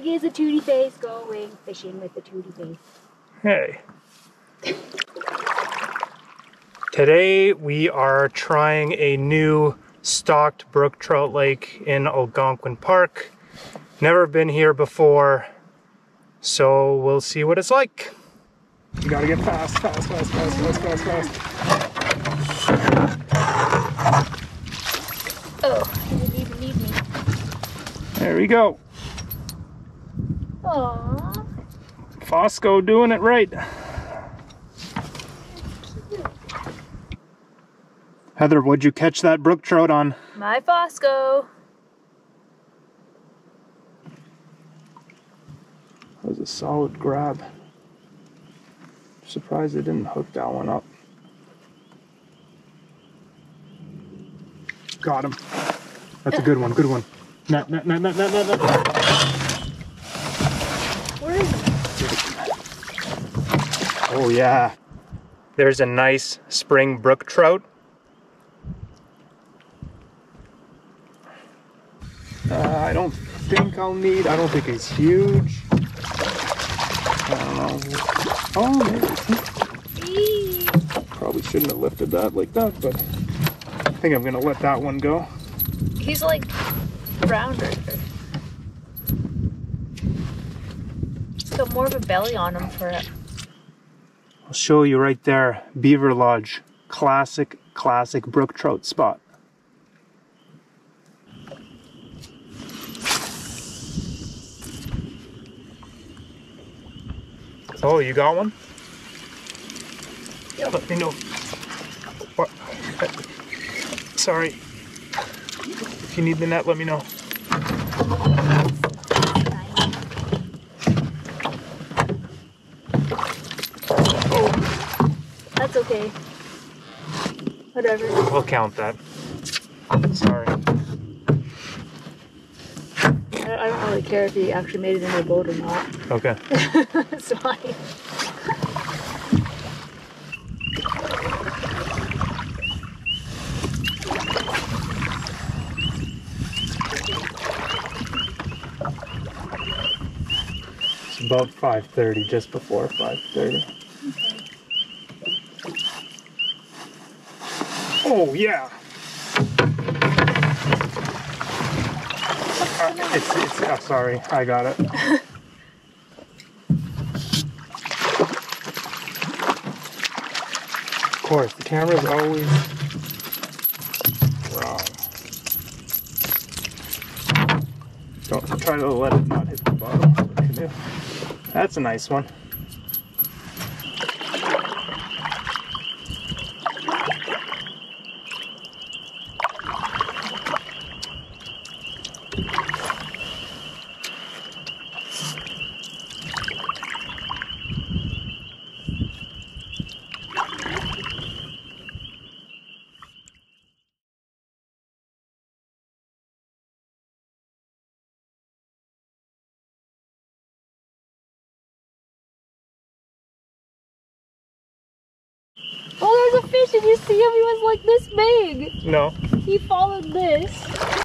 big is a tootie face going fishing with a tootie face? Hey. Today we are trying a new stocked brook trout lake in Algonquin Park. Never been here before, so we'll see what it's like. You gotta get fast, fast, fast, fast, fast, fast, fast. Oh, you didn't even need me. There we go. Aww. Fosco doing it right. Heather, what'd you catch that brook trout on? My Fosco. That was a solid grab. Surprised it didn't hook that one up. Got him. That's a good one, good one. Net, net, net, net, net, net, net. Where is it? Oh yeah. There's a nice spring brook trout. Uh, I don't think I'll need, I don't think he's huge. I. Oh, maybe. Probably shouldn't have lifted that like that, but I think I'm gonna let that one go. He's like rounder. Got more of a belly on him for it. I'll show you right there, Beaver Lodge. Classic, classic brook trout spot. Oh, you got one? Yeah, let me know. What? Sorry. If you need the net, let me know. That's okay. Whatever. We'll count that. Sorry. I I don't really care if he actually made it in the boat or not. Okay. it's fine. It's about 5.30, just before 5.30. Oh, yeah. Uh, it's, it's, oh, sorry, I got it. of course, the camera's always wrong. Don't try to let it not hit the bottom. That's a nice one. Fish. Did you see him? He was like this big. No. He followed this.